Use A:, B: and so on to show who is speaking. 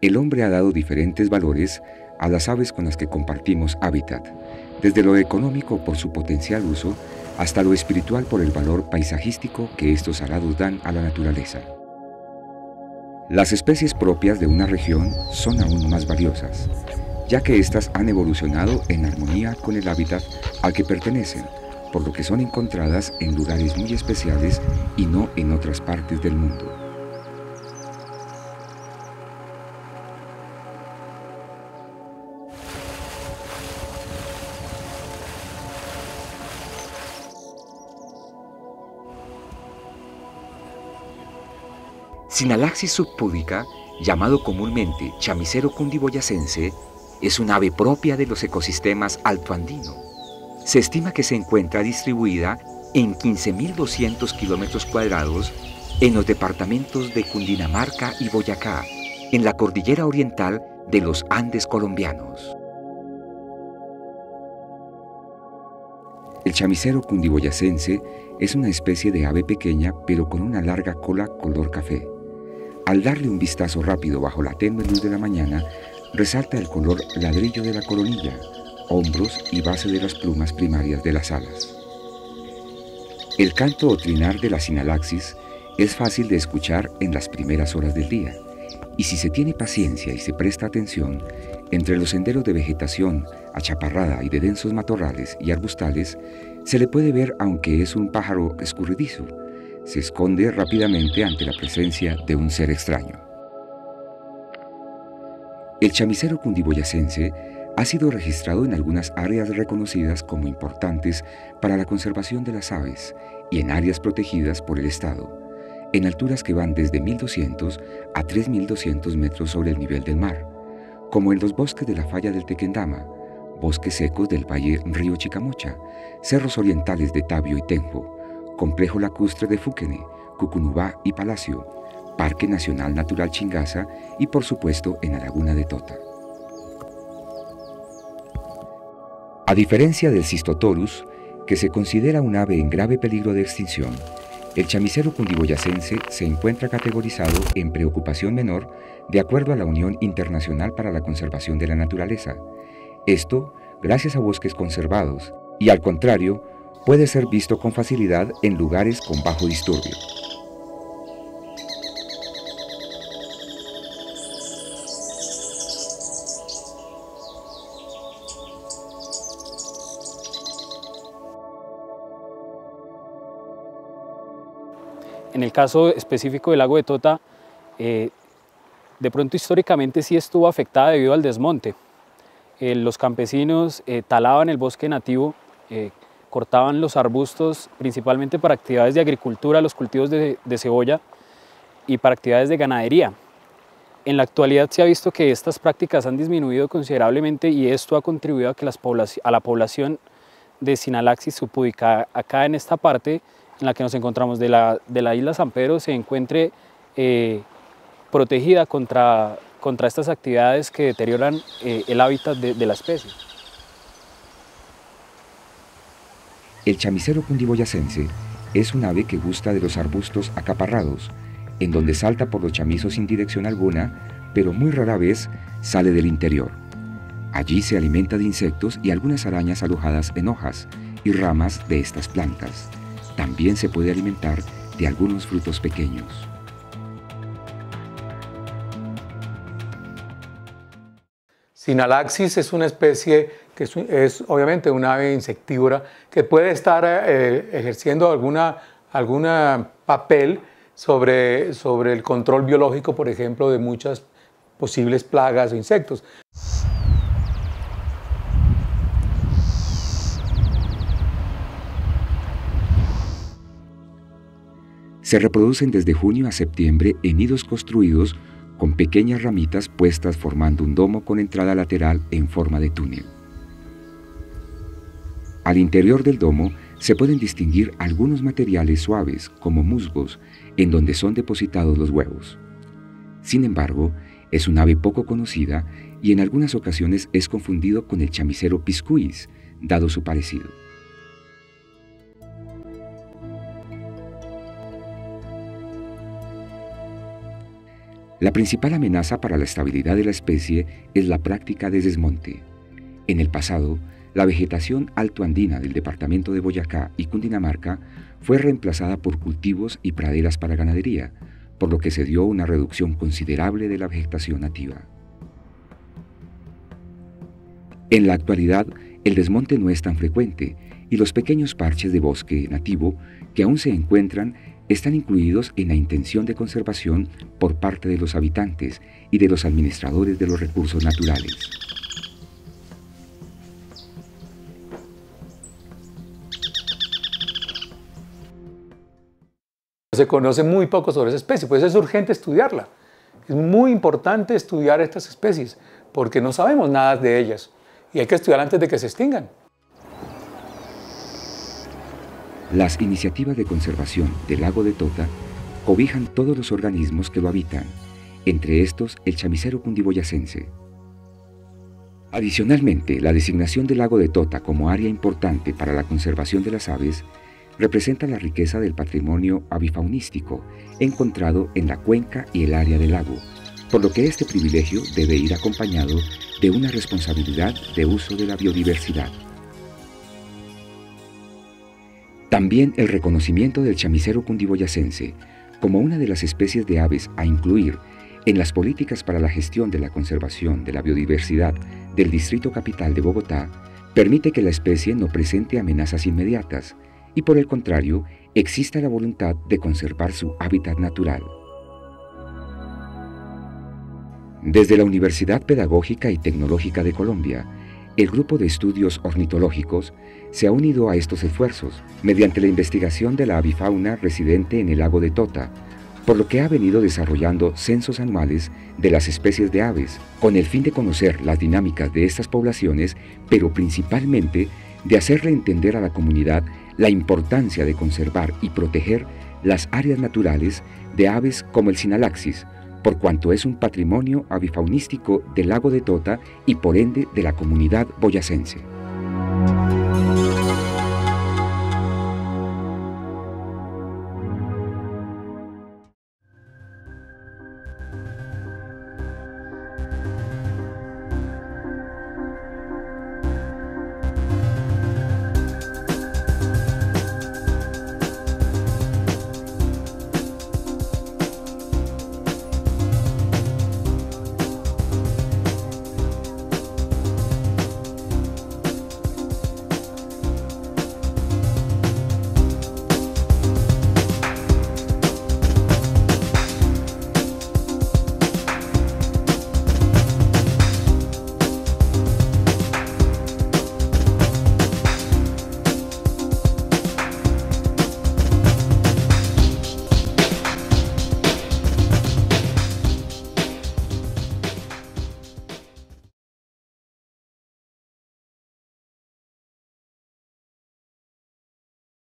A: El hombre ha dado diferentes valores a las aves con las que compartimos hábitat, desde lo económico por su potencial uso hasta lo espiritual por el valor paisajístico que estos arados dan a la naturaleza. Las especies propias de una región son aún más valiosas, ya que éstas han evolucionado en armonía con el hábitat al que pertenecen, por lo que son encontradas en lugares muy especiales y no en otras partes del mundo. Sinalaxis subpúdica, llamado comúnmente chamicero cundiboyacense, es un ave propia de los ecosistemas altoandino. Se estima que se encuentra distribuida en 15.200 kilómetros cuadrados en los departamentos de Cundinamarca y Boyacá, en la cordillera oriental de los Andes colombianos. El chamicero cundiboyacense es una especie de ave pequeña pero con una larga cola color café. Al darle un vistazo rápido bajo la tenue luz de la mañana, resalta el color ladrillo de la coronilla, hombros y base de las plumas primarias de las alas. El canto o trinar de la sinalaxis es fácil de escuchar en las primeras horas del día, y si se tiene paciencia y se presta atención, entre los senderos de vegetación achaparrada y de densos matorrales y arbustales, se le puede ver aunque es un pájaro escurridizo, se esconde rápidamente ante la presencia de un ser extraño. El chamicero cundiboyacense ha sido registrado en algunas áreas reconocidas como importantes para la conservación de las aves y en áreas protegidas por el Estado, en alturas que van desde 1.200 a 3.200 metros sobre el nivel del mar, como en los bosques de la falla del Tequendama, bosques secos del valle Río Chicamocha, cerros orientales de Tabio y Tenjo, Complejo Lacustre de Fúquene, Cucunubá y Palacio, Parque Nacional Natural Chingaza y por supuesto en la Laguna de Tota. A diferencia del Cistotorus, que se considera un ave en grave peligro de extinción, el chamicero cundiboyacense se encuentra categorizado en preocupación menor de acuerdo a la Unión Internacional para la Conservación de la Naturaleza. Esto gracias a bosques conservados y al contrario, puede ser visto con facilidad en lugares con bajo disturbio.
B: En el caso específico del lago de Tota, eh, de pronto históricamente sí estuvo afectada debido al desmonte. Eh, los campesinos eh, talaban el bosque nativo cortaban los arbustos principalmente para actividades de agricultura, los cultivos de, cebolla y para actividades de ganadería. En la actualidad se ha visto que estas prácticas han disminuido considerablemente y esto ha contribuido a que la población de Sinalaxis subúdica acá en esta parte en la que nos encontramos de la, isla San Pedro se encuentre eh, protegida contra, contra estas actividades que deterioran eh, el hábitat de la especie.
A: El chamicero cundiboyacense es un ave que gusta de los arbustos acaparrados, en donde salta por los chamizos sin dirección alguna, pero muy rara vez sale del interior. Allí se alimenta de insectos y algunas arañas alojadas en hojas y ramas de estas plantas. También se puede alimentar de algunos frutos pequeños.
C: Sinalaxis es una especie que es, obviamente una ave insectívora que puede estar eh, ejerciendo alguna, alguna papel sobre, sobre el control biológico, por ejemplo, de muchas posibles plagas o insectos.
A: Se reproducen desde junio a septiembre en nidos construidos con pequeñas ramitas puestas formando un domo con entrada lateral en forma de túnel. Al interior del domo se pueden distinguir algunos materiales suaves, como musgos, en donde son depositados los huevos. Sin embargo, es un ave poco conocida y en algunas ocasiones es confundido con el chamicero piscuis, dado su parecido. La principal amenaza para la estabilidad de la especie es la práctica de desmonte. En el pasado, la vegetación altoandina del departamento de Boyacá y Cundinamarca fue reemplazada por cultivos y praderas para ganadería, por lo que se dio una reducción considerable de la vegetación nativa. En la actualidad, el desmonte no es tan frecuente y los pequeños parches de bosque nativo que aún se encuentran están incluidos en la intención de conservación por parte de los habitantes y de los administradores de los recursos naturales.
C: Se conoce muy poco sobre esa especie, pues es urgente estudiarla. Es muy importante estudiar estas especies porque no sabemos nada de ellas y hay que estudiar antes de que se extingan.
A: Las iniciativas de conservación del lago de Tota cobijan todos los organismos que lo habitan, entre estos el chamicero cundiboyacense. Adicionalmente, la designación del lago de Tota como área importante para la conservación de las aves representa la riqueza del patrimonio avifaunístico encontrado en la cuenca y el área del lago, por lo que este privilegio debe ir acompañado de una responsabilidad de uso de la biodiversidad. También el reconocimiento del chamicero cundiboyacense como una de las especies de aves a incluir en las políticas para la gestión de la conservación de la biodiversidad del Distrito Capital de Bogotá permite que la especie no presente amenazas inmediatas y por el contrario exista la voluntad de conservar su hábitat natural. Desde la Universidad Pedagógica y Tecnológica de Colombia, el Grupo de Estudios Ornitológicos se ha unido a estos esfuerzos mediante la investigación de la avifauna residente en el lago de Tota, por lo que ha venido desarrollando censos anuales de las especies de aves, con el fin de conocer las dinámicas de estas poblaciones, pero principalmente de hacerle entender a la comunidad la importancia de conservar y proteger las áreas naturales de aves como el sinalaxis, por cuanto es un patrimonio avifaunístico del lago de Tota y por ende de la comunidad boyacense.